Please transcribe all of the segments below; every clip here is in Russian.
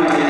my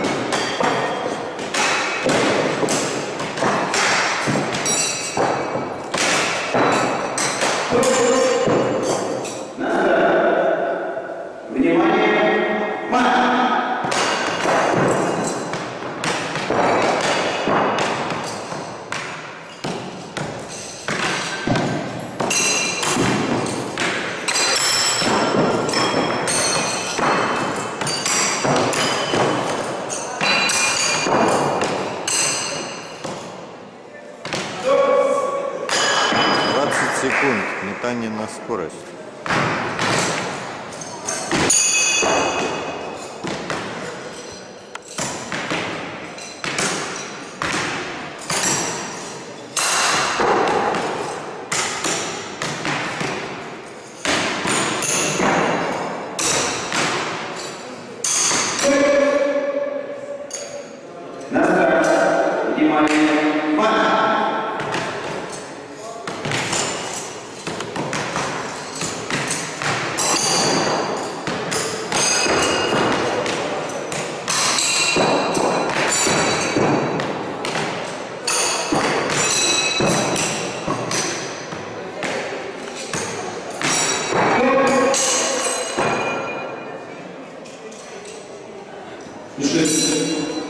секунд. Метание на скорость. Jesus.